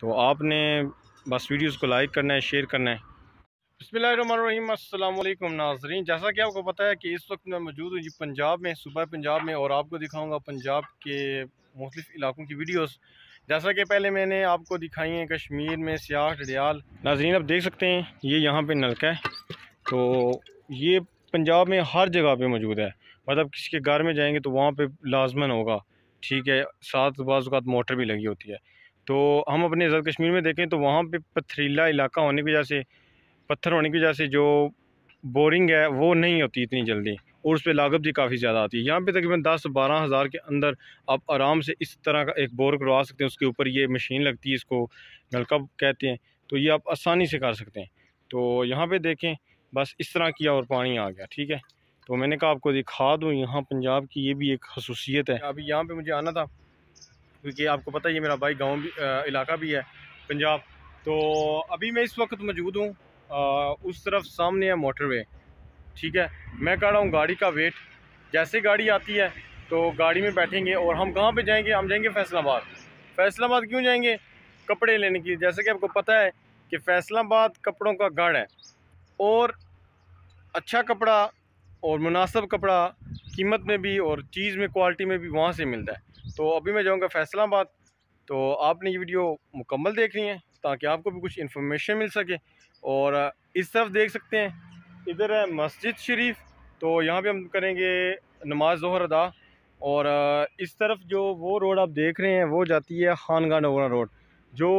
तो आपने बस वीडियोस को लाइक करना है, शेयर करना है। बसमीम अल्लाम नाजरीन। जैसा कि आपको पता है कि इस वक्त मैं मौजूद हूँ जी पंजाब में, सुबह पंजाब में, और आपको दिखाऊँगा पंजाब के मुख्तलिफ़ इलाकों की वीडियोस। जैसा कि पहले मैंने आपको दिखाई है कश्मीर में, सियाह डडियाल नाजरीन, आप देख सकते हैं, ये यहाँ पे नलका है। तो ये पंजाब में हर जगह पे मौजूद है। मतलब किसी के घर में जाएँगे तो वहाँ पर लाजमन होगा। ठीक है साथ बाज़ात मोटर भी लगी होती है। तो हम अपने ज़र कश्मीर में देखें तो वहाँ पे पथरीला इलाका होने की वजह से, पत्थर होने की वजह से जो बोरिंग है, वो नहीं होती इतनी जल्दी और उस पर लागत भी काफ़ी ज़्यादा आती है। यहाँ पे तकरीबन दस बारह हज़ार के अंदर आप आराम से इस तरह का एक बोर करवा सकते हैं, उसके ऊपर ये मशीन लगती है, इसको नलका कहते हैं तो ये आप आसानी से कर सकते हैं। तो यहाँ पे देखें, बस इस तरह किया और पानी आ गया, ठीक है? तो मैंने कहा आपको दिखा दूँ, यहाँ पंजाब की ये भी एक खसूसियत है। अभी यहाँ पर मुझे आना था क्योंकि आपको पता है ये मेरा भाई गाँव भी इलाका भी है, पंजाब। तो अभी मैं इस वक्त मौजूद हूँ उस तरफ़ सामने है मोटरवे ठीक है? मैं कर रहा हूँ गाड़ी का वेट जैसे गाड़ी आती है तो गाड़ी में बैठेंगे और हम कहाँ पे जाएँगे? हम जाएँगे फैसलाबाद। फैसलाबाद क्यों जाएँगे? कपड़े लेने की जैसे कि आपको पता है कि फैसलाबाद कपड़ों का गढ़ है और अच्छा कपड़ा और मुनासब कपड़ा कीमत में भी और चीज़ में क्वालिटी में भी वहाँ से मिलता है। तो अभी मैं जाऊँगा फैसलाबाद। तो आपने ये वीडियो मुकम्मल देखनी है, ताकि आपको भी कुछ इन्फॉर्मेशन मिल सके। और इस तरफ़ देख सकते हैं, इधर है मस्जिद शरीफ। तो यहाँ पे हम करेंगे नमाज़ जहर अदा। और इस तरफ़ जो वो रोड आप देख रहे हैं, वो जाती है खानगा नोगरा रोड। जो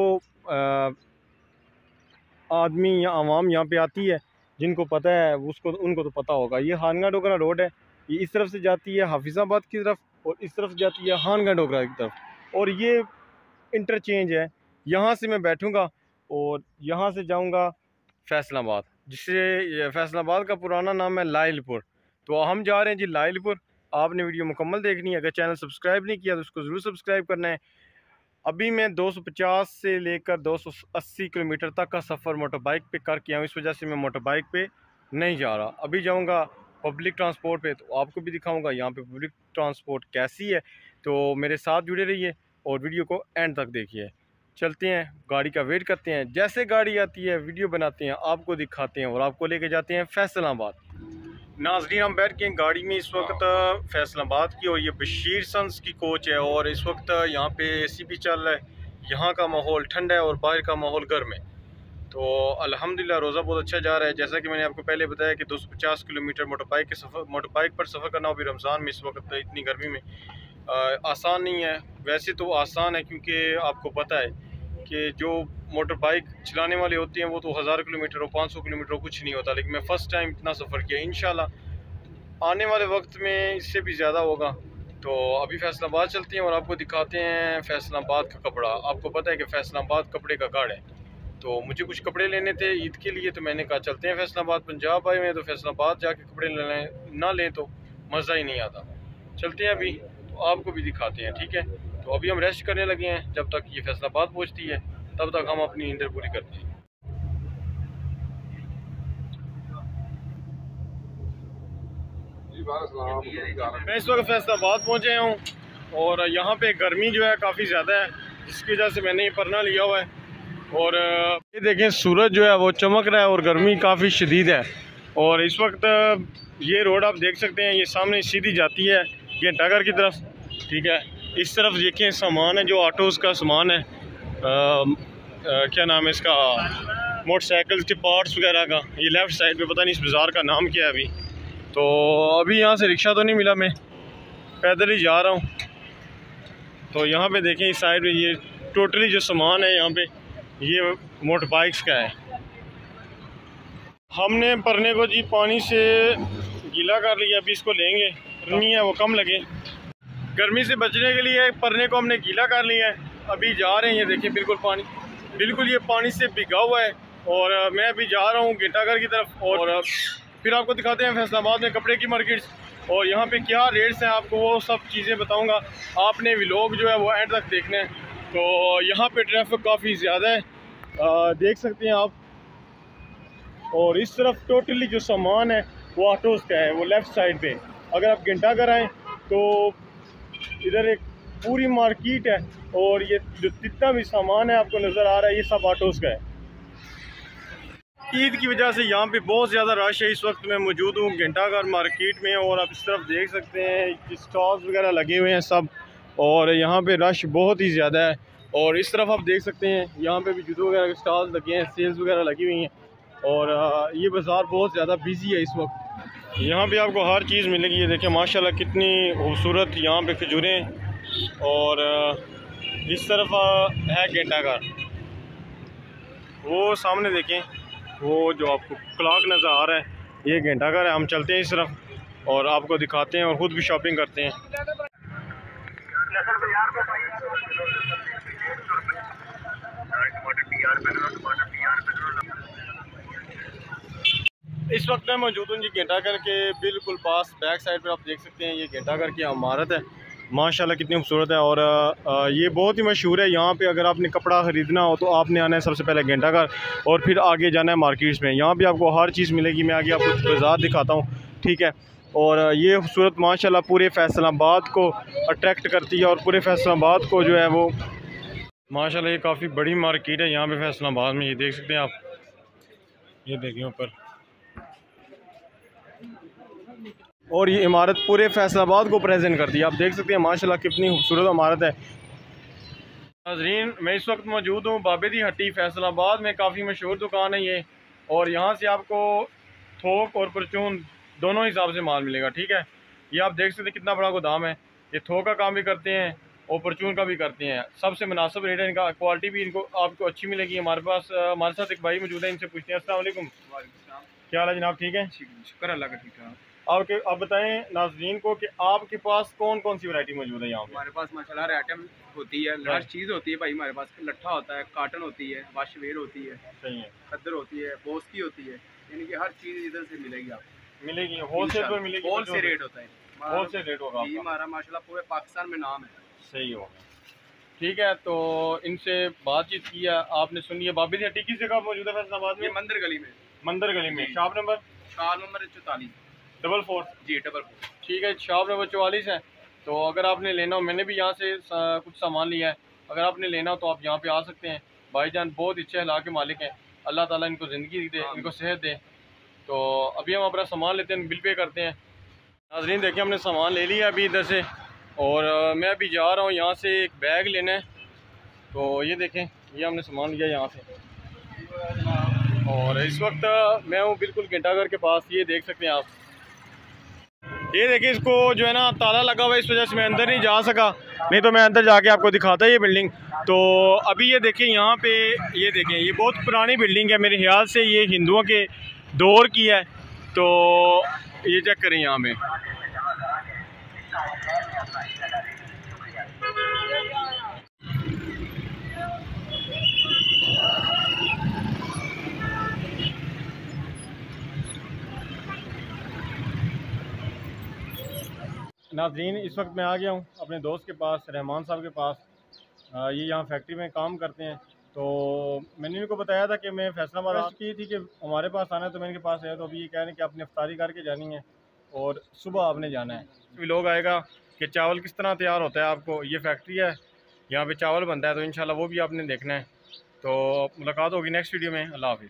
आदमी या आवाम यहाँ पे आती है, जिनको पता है, उसको, उनको तो पता होगा। ये खानगा डोगरा रोड है। ये इस तरफ़ से जाती है हाफिज़ाबाद की तरफ़। और इस तरफ़ जाती है खानगा डोगरा की तरफ़। और ये इंटरचेंज है। यहाँ से मैं बैठूँगा और यहाँ से जाऊँगा फैसलाबाद, जिससे फैसलाबाद का पुराना नाम है लाइलपुर तो हम जा रहे हैं जी लाइलपुर आपने वीडियो मुकम्मल देखनी है। अगर चैनल सब्सक्राइब नहीं किया तो उसको ज़रूर सब्सक्राइब करना है। अभी मैं 250 से लेकर 280 किलोमीटर तक का सफ़र मोटर बाइक पे कर किया हूँ। इस वजह से मैं मोटर बाइक पे नहीं जा रहा। अभी जाऊँगा पब्लिक ट्रांसपोर्ट पे तो आपको भी दिखाऊँगा यहाँ पे पब्लिक ट्रांसपोर्ट कैसी है। तो मेरे साथ जुड़े रहिए और वीडियो को एंड तक देखिए। चलते हैं, गाड़ी का वेट करते हैं। जैसे गाड़ी आती है वीडियो बनाते हैं, आपको दिखाते हैं और आपको लेके जाते हैं फैसलाबाद। नाजरीन, हम बैठ के गाड़ी में। इस वक्त फैसलाबाद की और ये बशीर सन्स की कोच है और इस वक्त यहाँ पे एसी भी चल रहा है। यहाँ का माहौल ठंडा है और बाहर का माहौल गर्म है। तो अल्हम्दुलिल्लाह रोज़ा बहुत अच्छा जा रहा है। जैसा कि मैंने आपको पहले बताया कि 250 किलोमीटर मोटर बाइक के सफ़र मोटर बाइक पर सफ़र करना भी रमज़ान में इस वक्त इतनी गर्मी में आसान नहीं है। वैसे तो आसान है क्योंकि आपको पता है कि जो मोटर बाइक चलाने वाले होते हैं वो तो हज़ार किलोमीटर और पाँच सौ किलोमीटर कुछ नहीं होता। लेकिन मैं फ़र्स्ट टाइम इतना सफ़र किया इन आने वाले वक्त में इससे भी ज़्यादा होगा। तो अभी फैसलाबाद चलते हैं और आपको दिखाते हैं फैसलाबाद का कपड़ा। आपको पता है कि फैसलाबाद कपड़े का गढ़ है। तो मुझे कुछ कपड़े लेने थे ईद के लिए तो मैंने कहा चलते हैं फैसलाबाद पंजाब आए हुए हैं तो फैसलाबाद जाके कपड़े लें ना लें तो मज़ा ही नहीं आता। चलते हैं अभी तो आपको भी दिखाते हैं ठीक है? तो अभी हम रेस्ट करने लगे हैं जब तक ये फैसलाबाद पहुँचती है तब तक हम अपनी नींदर पूरी करते हैं। मैं इस वक्त फैसलाबाद पहुँचे हूँ और यहाँ पे गर्मी जो है काफ़ी ज़्यादा है जिसकी वजह से मैंने ये परना लिया हुआ है। और ये देखें सूरज जो है वो चमक रहा है और गर्मी काफ़ी शदीद है। और इस वक्त ये रोड आप देख सकते हैं ये सामने सीधी जाती है घंटाघर की तरफ़ ठीक है। इस तरफ़ देखें सामान है जो ऑटोज़ का सामान है। आ, आ, क्या नाम है इसका? मोटरसाइकिल के पार्ट्स वगैरह का। ये लेफ़्ट साइड पे पता नहीं इस बाज़ार का नाम क्या है अभी। तो अभी यहाँ से रिक्शा तो नहीं मिला मैं पैदल ही जा रहा हूँ। तो यहाँ पे देखें इस साइड में ये टोटली जो सामान है यहाँ पे ये मोटर बाइक्स का है। हमने परने को जी पानी से गीला कर लिया अभी इसको लेंगे। नहीं है वो कम लगे। गर्मी से बचने के लिए परने को हमने गीला कर लिया है। अभी जा रहे हैं ये देखिए बिल्कुल पानी बिल्कुल ये पानी से भिगा हुआ है। और मैं अभी जा रहा हूँ गेटाघर की तरफ़ और फिर आपको दिखाते हैं फैसलाबाद में कपड़े की मार्केट्स और यहाँ पे क्या रेट्स हैं आपको वो सब चीज़ें बताऊँगा। आपने व्लॉग जो है वो एंड तक देखने हैं। तो यहाँ पे ट्रैफ़िक काफ़ी ज़्यादा है। आ, देख सकते हैं आप। और इस तरफ़ टोटली जो सामान है वो ऑटोज़ का है वो लेफ़्ट साइड पे। अगर आप घंटा घर आएँ तो इधर एक पूरी मार्केट है और ये जो जितना भी सामान है आपको नज़र आ रहा है ये सब ऑटोज़ का है। ईद की वजह से यहाँ पे बहुत ज़्यादा रश है। इस वक्त मैं मौजूद हूँ घंटाघर मार्केट में और आप इस तरफ़ देख सकते हैं स्टॉल्स वगैरह लगे हुए हैं सब। और यहाँ पे रश बहुत ही ज़्यादा है। और इस तरफ़ आप देख सकते हैं, यहाँ पे भी जूतों वगैरह के स्टॉल्स लगे हैं सेल्स वगैरह लगी हुई हैं। और ये बाज़ार बहुत ज़्यादा बिज़ी है इस वक्त। यहाँ पे आपको हर चीज़ मिलेगी, ये देखें माशाल्लाह कितनी खूबसूरत यहाँ पे खजूरें और इस तरफ़ है घंटाघर वो सामने देखें, वो जो आपको क्लाक नज़र आ रहा है, ये घंटा घर है। हम चलते हैं इस तरफ़ और आपको दिखाते हैं और ख़ुद भी शॉपिंग करते हैं। इस वक्त मैं मौजूद हूँ जी घंटा घर के बिल्कुल पास बैक साइड पर। आप देख सकते हैं, ये घंटा घर की इमारत है। माशाल्लाह कितनी खूबसूरत है और ये बहुत ही मशहूर है। यहाँ पे अगर आपने कपड़ा ख़रीदना हो तो आपने आना है सबसे पहले घंटा घर और फिर आगे जाना है मार्केट्स में। यहाँ पे आपको हर चीज़ मिलेगी। मैं आगे आपको बाज़ार दिखाता हूँ, ठीक है? और ये खूबसूरत माशाल्लाह पूरे फैसलाबाद को अट्रैक्ट करती है और पूरे फैसलाबाद को जो है वो माशाल्लाह ये काफ़ी बड़ी मार्केट है यहाँ पे फैसलाबाद में, ये देख सकते हैं आप। ये देखें ऊपर। और ये इमारत पूरे फैसलाबाद को प्रेजेंट करती है, आप देख सकते हैं माशाल्लाह कितनी खूबसूरत इमारत है। नाजरीन, मैं इस वक्त मौजूद हूँ बाबे दी हट्टी फैसलाबाद में, काफ़ी मशहूर दुकान है ये। और यहाँ से आपको थोक और परचून दोनों हिसाब से माल मिलेगा ठीक है? ये आप देख सकते हैं कितना बड़ा गोदाम है। ये थोक का काम भी करते हैं और परचून का भी करते हैं। सबसे मुनासिब रेट है इनका क्वालिटी भी इनको आपको अच्छी मिलेगी। हमारे पास हमारे साथ एक भाई मौजूद है इनसे पूछते हैं असल क्या हाल है जनाब ठीक है? शुक्र अल्लाह का ठीक है। आपके आप बताएँ नाजरीन को कि आपके पास कौन कौन सी वैरायटी मौजूद है यहाँ हमारे पास माशाल्लाह आइटम होती है लास्ट चीज़ होती है भाई हमारे पास। लट्ठा होता है काटन होती है वाशवेर होती है सही है। खद्दर होती है बोस की होती है यानी कि हर चीज़ इधर से मिलेगी आपको। मिलेगी होलसेल पर मिलेगी होल से रेट होता है। होलसेल रेट होगा ये हमारा माशाल्लाह पूरे पाकिस्तान में नाम है। सही होगा ठीक है तो इनसे बातचीत किया आपने सुनी है। बाबी हट्टी किस जगह मौजूद है फैसलाबाद में? मंदिर गली में। मंदिर गली में। Shop number? Shop number चौतालीस। Double four. जी डबल फोर। ठीक है शॉप नंबर चौवालीस है। तो अगर आपने लेना हो मैंने भी यहाँ से कुछ सामान लिया है। अगर आपने लेना हो तो आप यहाँ पे आ सकते हैं। भाईजान बहुत अच्छे हला के मालिक हैं। अल्लाह ताला इनको ज़िंदगी दे इनको सेहत दे। तो अभी हम अपना सामान लेते हैं बिल पे करते हैं। नाजरीन देखें हमने सामान ले लिया अभी इधर से। और मैं अभी जा रहा हूँ यहाँ से एक बैग लेना। है तो ये देखें, ये हमने सामान लिया यहाँ से। और इस वक्त मैं हूँ बिल्कुल घंटाघर के पास, ये देख सकते हैं आप। ये देखिए, इसको जो है ना, ताला लगा हुआ है, इस वजह से मैं अंदर नहीं जा सका। नहीं तो मैं अंदर जाके आपको दिखाता ये बिल्डिंग। तो अभी ये देखें, यहाँ पे ये देखें, ये बहुत पुरानी बिल्डिंग है मेरे ख्याल से, ये हिंदुओं के दौर की है तो ये चेक करें यहाँ पे नाजरीन, इस वक्त मैं आ गया हूँ अपने दोस्त के पास, रहमान साहब के पास। ये यहाँ फैक्ट्री में काम करते हैं। तो मैंने इनको बताया था कि मैं फैसला फैसलाबाद की थी कि हमारे पास आना है तो मैं इनके पास आया तो अभी ये कह रहे हैं कि आपने अफ्तारी करके जानी है और सुबह आपने जाना है। कोई लोग आएगा कि चावल किस तरह तैयार होता है आपको? ये फैक्ट्री है यहाँ पे चावल बनता है तो इन वो भी आपने देखना है। तो मुलाकात होगी नेक्स्ट वीडियो में अल्लाह हाफिज़।